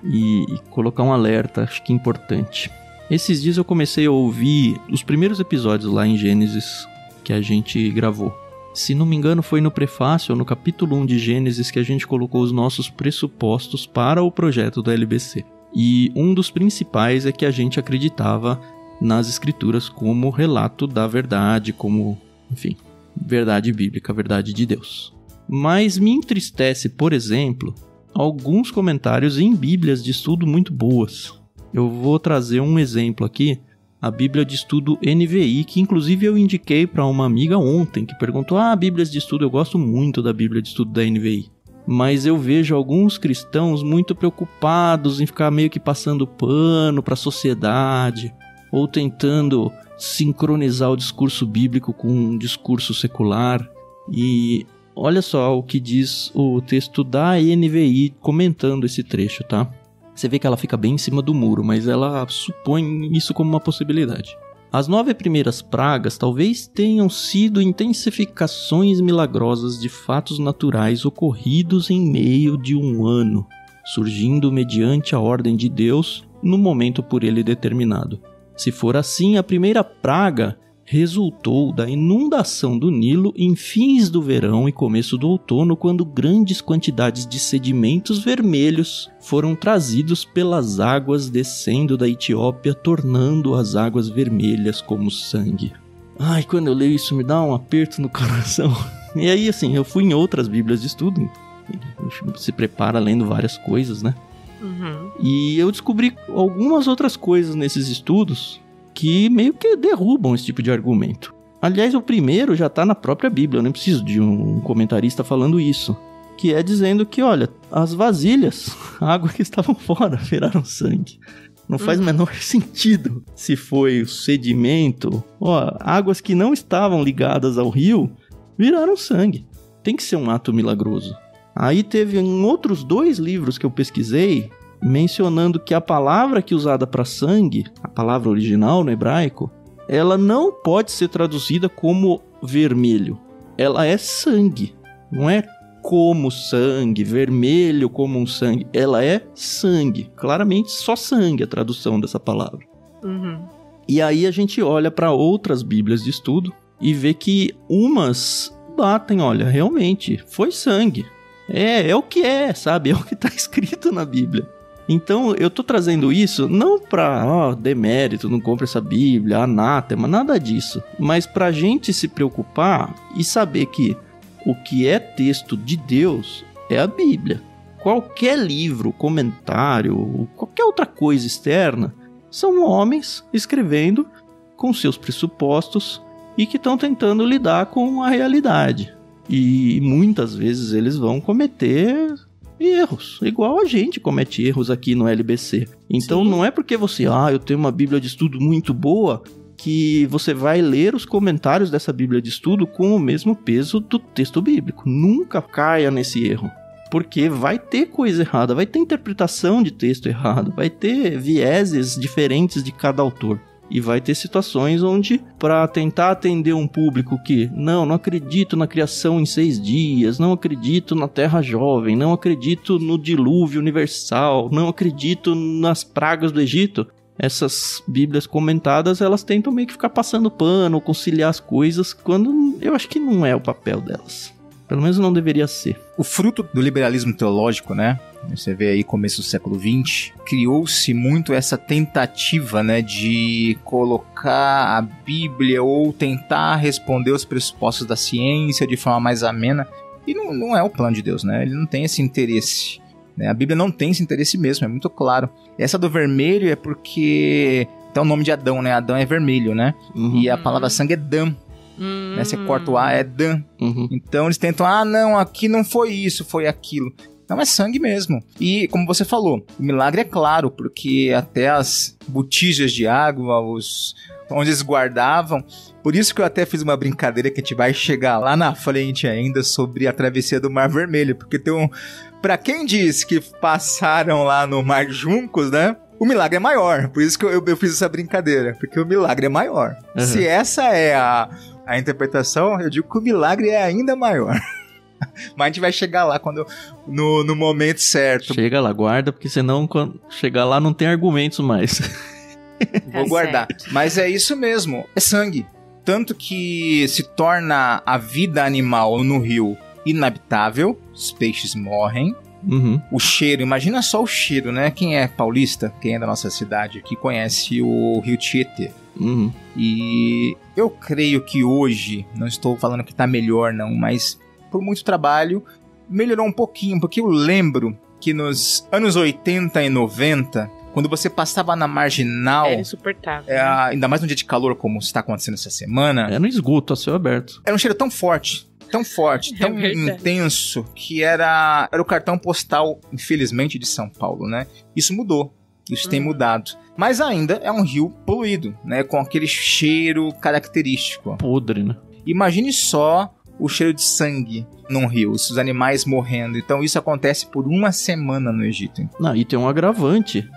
e, e colocar um alerta, acho que importante. Esses dias eu comecei a ouvir os primeiros episódios lá em Gênesis que a gente gravou. Se não me engano, foi no prefácio ou no capítulo 1 de Gênesis que a gente colocou os nossos pressupostos para o projeto do LBC. E um dos principais é que a gente acreditava nas escrituras como relato da verdade, como, enfim, verdade bíblica, verdade de Deus. Mas me entristece, por exemplo, alguns comentários em Bíblias de estudo muito boas. Eu vou trazer um exemplo aqui, a Bíblia de estudo NVI, que inclusive eu indiquei para uma amiga ontem, que perguntou: "Ah, Bíblias de estudo, eu gosto muito da Bíblia de estudo da NVI" mas eu vejo alguns cristãos muito preocupados em ficar meio que passando pano para a sociedade ou tentando sincronizar o discurso bíblico com um discurso secular. E olha só o que diz o texto da NVI comentando esse trecho, tá? Você vê que ela fica bem em cima do muro, mas ela supõe isso como uma possibilidade. As nove primeiras pragas talvez tenham sido intensificações milagrosas de fatos naturais ocorridos em meio de um ano, surgindo mediante a ordem de Deus no momento por ele determinado. Se for assim, a primeira praga resultou da inundação do Nilo em fins do verão e começo do outono, quando grandes quantidades de sedimentos vermelhos foram trazidos pelas águas descendo da Etiópia, tornando as águas vermelhas como sangue. Ai, quando eu leio isso me dá um aperto no coração. E aí, assim, eu fui em outras bíblias de estudo, se prepara lendo várias coisas, né? Uhum. E eu descobri algumas outras coisas nesses estudos que meio que derrubam esse tipo de argumento. Aliás, o primeiro já está na própria Bíblia, eu nem preciso de um comentarista falando isso. Que é dizendo que, olha, as vasilhas, a água que estavam fora, viraram sangue. Não faz o uhum. menor sentido se foi o sedimento, ó, águas que não estavam ligadas ao rio, viraram sangue. Tem que ser um ato milagroso. Aí teve em outros dois livros que eu pesquisei, mencionando que a palavra que é usada para sangue, a palavra original no hebraico, ela não pode ser traduzida como vermelho. Ela é sangue. Não é como sangue, vermelho como um sangue. Ela é sangue. Claramente só sangue a tradução dessa palavra. Uhum. E aí a gente olha para outras Bíblias de estudo e vê que umas batem, olha, realmente foi sangue. É, é o que é, sabe? É o que está escrito na Bíblia. Então eu tô trazendo isso não pra ó, demérito, não compre essa Bíblia, anátema, nada disso. Mas pra gente se preocupar e saber que o que é texto de Deus é a Bíblia. Qualquer livro, comentário, qualquer outra coisa externa são homens escrevendo com seus pressupostos e que estão tentando lidar com a realidade. E muitas vezes eles vão cometer erros, igual a gente comete erros aqui no LBC. Então Sim. não é porque você, ah, eu tenho uma Bíblia de estudo muito boa, que você vai ler os comentários dessa Bíblia de estudo com o mesmo peso do texto bíblico. Nunca caia nesse erro. Porque vai ter coisa errada, vai ter interpretação de texto errado, vai ter vieses diferentes de cada autor. E vai ter situações onde, para tentar atender um público que não, não acredito na criação em seis dias, não acredito na Terra Jovem, não acredito no dilúvio universal, não acredito nas pragas do Egito, essas Bíblias comentadas, elas tentam meio que ficar passando pano, conciliar as coisas, quando eu acho que não é o papel delas. Pelo menos não deveria ser. O fruto do liberalismo teológico, né? Você vê aí começo do século XX, criou-se muito essa tentativa, né, de colocar a Bíblia ou tentar responder os pressupostos da ciência de forma mais amena. E não, não é o plano de Deus, né? Ele não tem esse interesse. Né? A Bíblia não tem esse interesse mesmo, é muito claro. Essa do vermelho é porque tem o nome de Adão, né? Adão é vermelho, né? Uhum. E a palavra sangue é dam. Né? Você corta o A, é Dan. Uhum. Então eles tentam, ah, não, aqui não foi isso, foi aquilo. Não é sangue mesmo. E, como você falou, o milagre é claro, porque até as botijas de água, os onde eles guardavam. Por isso que eu até fiz uma brincadeira que a gente vai chegar lá na frente ainda sobre a travessia do Mar Vermelho, porque tem um. Pra quem diz que passaram lá no Mar Juncos, né? O milagre é maior. Por isso que eu, eu fiz essa brincadeira. Porque o milagre é maior. Uhum. Se essa é a, a interpretação, eu digo que o milagre é ainda maior. Mas a gente vai chegar lá quando no, no momento certo. Chega lá, guarda, porque senão quando chegar lá não tem argumentos mais. Vou é guardar. Certo. Mas é isso mesmo, é sangue. Tanto que se torna a vida animal no rio inabitável, os peixes morrem, Uhum. O cheiro, imagina só o cheiro, né? Quem é paulista, quem é da nossa cidade aqui, conhece o Rio Tietê. Uhum. E eu creio que hoje, não estou falando que tá melhor não, mas por muito trabalho melhorou um pouquinho, porque eu lembro que nos anos 80 e 90, quando você passava na marginal, Era insuportável. é, ainda mais num dia de calor como está acontecendo essa semana, É no esgoto, a céu aberto. era um cheiro tão forte, tão forte, É tão verdade. intenso, que era, era o cartão postal, infelizmente, de São Paulo, né? Isso mudou. Isso tem Uhum. mudado. Mas ainda é um rio poluído, né? Com aquele cheiro característico. Podre, né? Imagine só o cheiro de sangue num rio, os animais morrendo. Então isso acontece por uma semana no Egito. Não, e tem um agravante.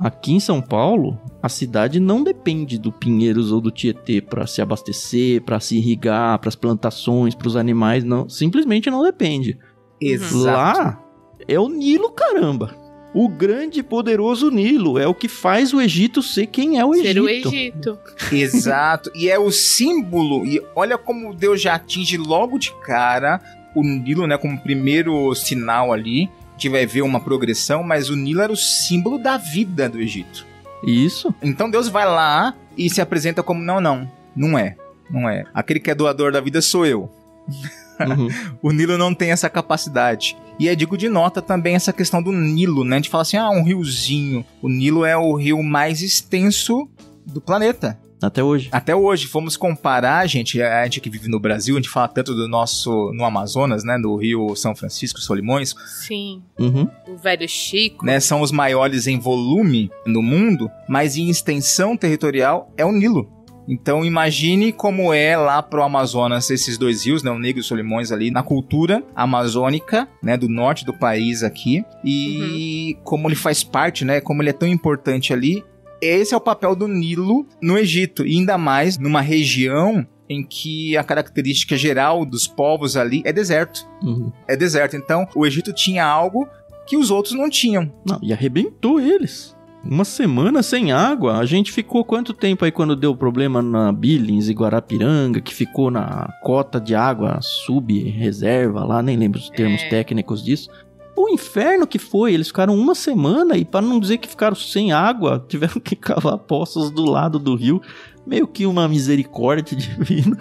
Aqui em São Paulo, a cidade não depende do Pinheiros ou do Tietê para se abastecer, para se irrigar, para as plantações, para os animais, não, simplesmente não depende. Exato. Lá é o Nilo, caramba. O grande e poderoso Nilo é o que faz o Egito ser quem é o Ser Egito. o Egito. Exato. E é o símbolo. E olha como Deus já atinge logo de cara o Nilo, né? Como primeiro sinal ali. A gente vai ver uma progressão, mas o Nilo era o símbolo da vida do Egito. Isso. Então Deus vai lá e se apresenta como: não, não, não é. Não é. Aquele que é doador da vida sou eu. Uhum. O Nilo não tem essa capacidade. E é digo de nota também essa questão do Nilo, né? A gente fala assim, ah, um riozinho. O Nilo é o rio mais extenso do planeta. Até hoje. Até hoje, fomos comparar, gente, a gente que vive no Brasil, a gente fala tanto do nosso, no Amazonas, né? Do rio São Francisco, Solimões, Sim. Uhum. O velho Chico. né? São os maiores em volume no mundo, mas em extensão territorial é o Nilo. Então imagine como é lá pro Amazonas esses dois rios, né, o Negro e o Solimões ali, na cultura amazônica, né, do norte do país aqui, e como ele faz parte, né, como ele é tão importante ali. Esse é o papel do Nilo no Egito, e ainda mais numa região em que a característica geral dos povos ali é deserto. Uhum. É deserto. Então, o Egito tinha algo que os outros não tinham. Não, e arrebentou eles. Uma semana sem água. A gente ficou quanto tempo aí quando deu problema na Billings e Guarapiranga, que ficou na cota de água sub-reserva lá, nem lembro os termos É. técnicos disso. O inferno que foi, eles ficaram uma semana e para não dizer que ficaram sem água, tiveram que cavar poços do lado do rio, meio que uma misericórdia divina.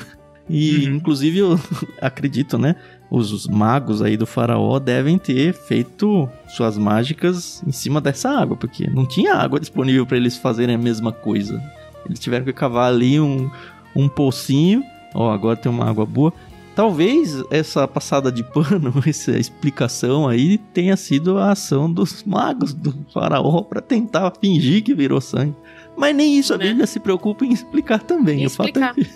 E Uhum. inclusive eu acredito, né? os, os magos aí do faraó devem ter feito suas mágicas em cima dessa água, porque não tinha água disponível para eles fazerem a mesma coisa. Eles tiveram que cavar ali um, um pocinho. Ó, agora tem uma água boa. Talvez essa passada de pano, essa explicação aí tenha sido a ação dos magos do faraó para tentar fingir que virou sangue. Mas nem isso a Né? Bíblia se preocupa em explicar também. Em O fato é que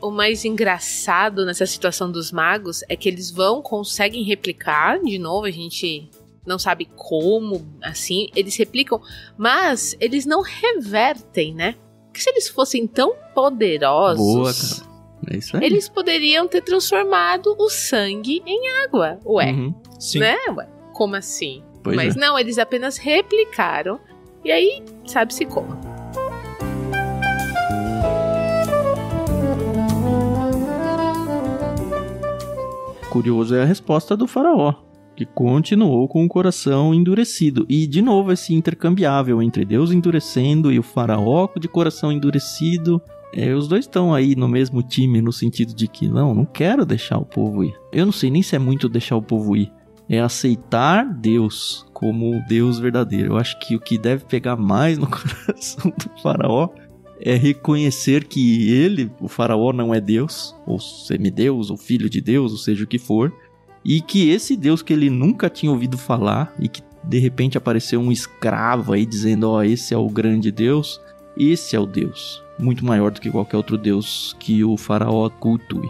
O mais engraçado nessa situação dos magos é que eles vão, conseguem replicar, de novo, a gente não sabe como, assim, eles replicam, mas eles não revertem, né? Porque se eles fossem tão poderosos, Boa, cara. É isso aí. eles poderiam ter transformado o sangue em água. Ué, Uhum. Sim. né? Ué, como assim? Pois mas é. não, eles apenas replicaram. E aí, sabe-se como. Curioso é a resposta do faraó, que continuou com o coração endurecido. E, de novo, esse intercambiável entre Deus endurecendo e o faraó de coração endurecido. É, os dois estão aí no mesmo time, no sentido de que, não, não quero deixar o povo ir. Eu não sei nem se é muito deixar o povo ir. É aceitar Deus como Deus verdadeiro. Eu acho que o que deve pegar mais no coração do faraó é reconhecer que ele, o faraó, não é Deus, ou semideus, ou filho de Deus, ou seja o que for, e que esse Deus que ele nunca tinha ouvido falar e que de repente apareceu um escravo aí dizendo: Ó, esse é o grande Deus, esse é o Deus, muito maior do que qualquer outro Deus que o faraó cultue.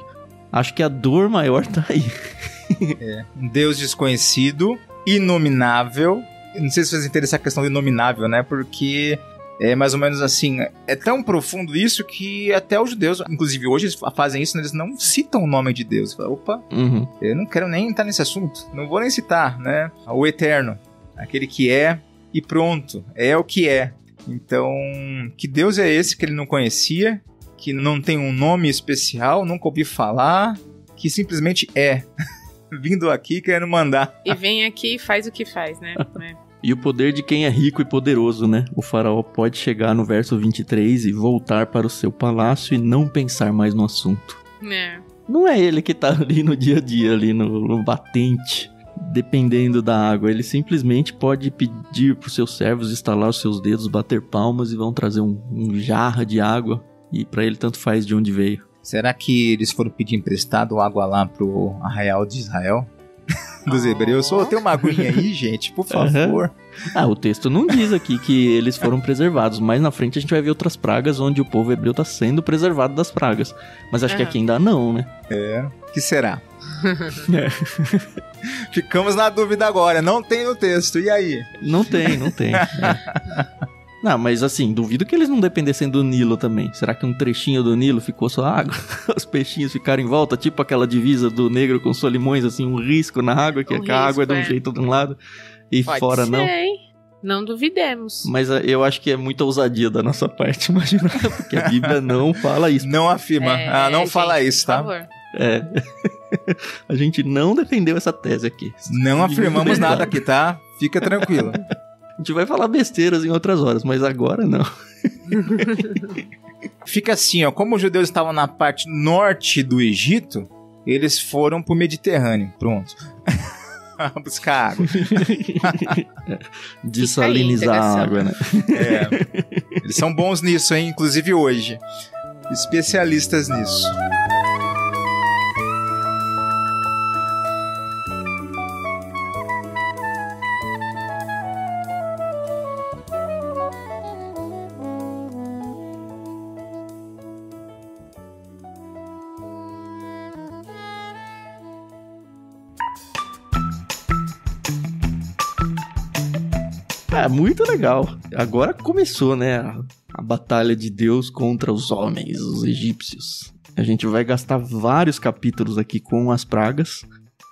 Acho que a dor maior tá aí. Um Deus desconhecido, inominável. Não sei se vocês entendem essa questão do inominável, né? Porque é mais ou menos assim. É tão profundo isso que até os judeus, inclusive hoje, eles fazem isso, né? eles não citam o nome de Deus. Fala, Opa, Uhum. eu não quero nem entrar nesse assunto. Não vou nem citar, né? O Eterno. Aquele que é e pronto. É o que é. Então, que Deus é esse que ele não conhecia? Que não tem um nome especial, nunca ouvi falar, que simplesmente é. Vindo aqui querendo mandar. E vem aqui e faz o que faz, né? É. E o poder de quem é rico e poderoso, né? O faraó pode chegar no verso 23 e voltar para o seu palácio e não pensar mais no assunto. É. Não é ele que tá ali no dia a dia, ali no, no batente, dependendo da água. Ele simplesmente pode pedir para os seus servos estalar os seus dedos, bater palmas e vão trazer um, um jarra de água. E para ele tanto faz de onde veio. Será que eles foram pedir emprestado água lá pro arraial de Israel? Dos Oh. hebreus? Ô, tem uma aguinha aí, gente, por favor. Ah, o texto não diz aqui que eles foram preservados, mas na frente a gente vai ver outras pragas onde o povo hebreu tá sendo preservado das pragas. Mas acho que Aham. aqui ainda não, né? O que será? Ficamos na dúvida agora, não tem no texto, e aí? Não tem, não tem. é. Não, mas assim, duvido que eles não dependessem do Nilo também. Será que um trechinho do Nilo ficou só água? Os peixinhos ficaram em volta, tipo aquela divisa do negro com solimões, assim, um risco na água, que Um a água é de um risco, é. jeito de um lado e Pode fora Sei. não. Não duvidemos. Mas eh, eu acho que é muita ousadia da nossa parte, imagina, porque a Bíblia não fala isso. Não afirma. É, ah, não gente, fala isso, por tá? favor. É. a gente não defendeu essa tese aqui. Não afirmamos nada aqui, tá? Fica tranquilo. A gente vai falar besteiras em outras horas, mas agora não. Fica assim, ó. Como os judeus estavam na parte norte do Egito, eles foram pro Mediterrâneo. Pronto. Buscar água. Desalinizar integração. a água, né? É. Eles são bons nisso, hein? Inclusive hoje. Especialistas nisso. É, muito legal. Agora começou, né? A, a batalha de Deus contra os homens, os egípcios. A gente vai gastar vários capítulos aqui com as pragas.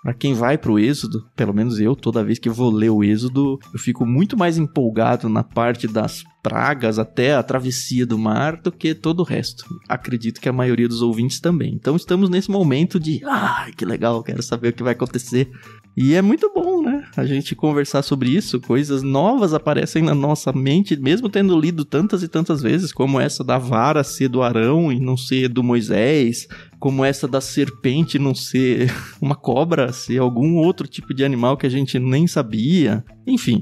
Pra quem vai pro Êxodo, pelo menos eu, toda vez que eu vou ler o Êxodo, eu fico muito mais empolgado na parte das pragas até a travessia do mar do que todo o resto. Acredito que a maioria dos ouvintes também. Então estamos nesse momento de, ah, que legal, quero saber o que vai acontecer. E é muito bom, né? A gente conversar sobre isso, coisas novas aparecem na nossa mente, mesmo tendo lido tantas e tantas vezes, como essa da vara ser do Arão e não ser do Moisés, como essa da serpente não ser uma cobra, ser algum outro tipo de animal que a gente nem sabia. Enfim,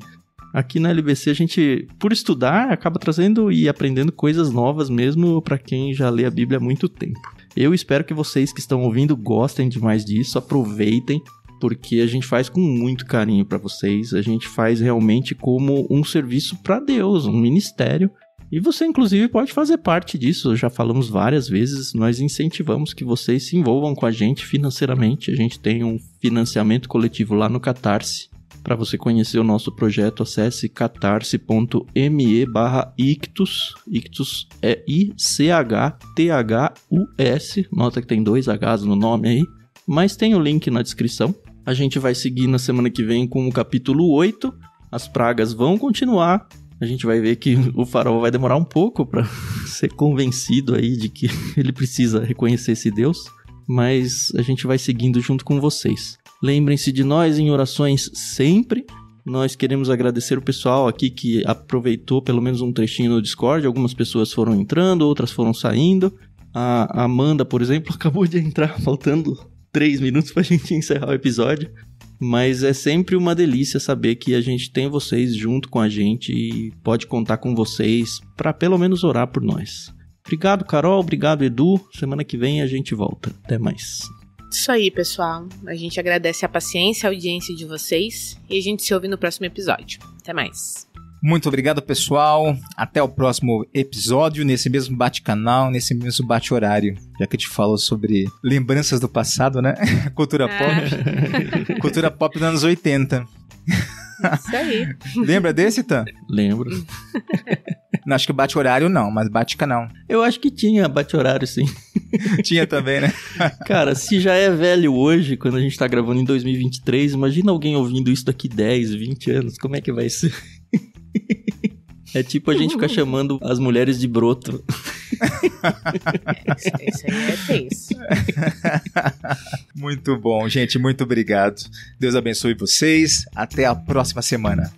aqui na LBC a gente, por estudar, acaba trazendo e aprendendo coisas novas mesmo para quem já lê a Bíblia há muito tempo. Eu espero que vocês que estão ouvindo gostem demais disso, aproveitem porque a gente faz com muito carinho para vocês, a gente faz realmente como um serviço para Deus, um ministério. E você, inclusive, pode fazer parte disso. Já falamos várias vezes. Nós incentivamos que vocês se envolvam com a gente financeiramente. A gente tem um financiamento coletivo lá no Catarse. Para você conhecer o nosso projeto, acesse catarse.me barra ictus. Ictus é I-C-H-T-H-U-S. Nota que tem dois Hs no nome aí. Mas tem o link na descrição. A gente vai seguir na semana que vem com o capítulo 8. As pragas vão continuar. A gente vai ver que o farol vai demorar um pouco para ser convencido aí de que ele precisa reconhecer esse Deus. Mas a gente vai seguindo junto com vocês. Lembrem-se de nós em orações sempre. Nós queremos agradecer o pessoal aqui que aproveitou pelo menos um trechinho no Discord. Algumas pessoas foram entrando, outras foram saindo. A Amanda, por exemplo, acabou de entrar, faltando três minutos pra gente encerrar o episódio. Mas é sempre uma delícia saber que a gente tem vocês junto com a gente e pode contar com vocês para pelo menos orar por nós. Obrigado, Carol. Obrigado, Edu. Semana que vem a gente volta. Até mais. Isso aí, pessoal. A gente agradece a paciência, a audiência de vocês e a gente se ouve no próximo episódio. Até mais. Muito obrigado, pessoal. Até o próximo episódio, nesse mesmo bate-canal, nesse mesmo bate-horário. Já que a gente falou sobre lembranças do passado, né? Cultura Ah. pop. Cultura pop dos anos 80. Isso aí. Lembra desse, Tan? Lembro. Não, acho que bate-horário não, mas bate-canal. Eu acho que tinha bate-horário, sim. Tinha também, né? Cara, se já é velho hoje, quando a gente tá gravando em 2023, imagina alguém ouvindo isso daqui 10, 20 anos. Como é que vai ser? É tipo a gente ficar chamando as mulheres de broto. É, isso, isso aí é tenso. Muito bom, gente. Muito obrigado. Deus abençoe vocês. Até a próxima semana.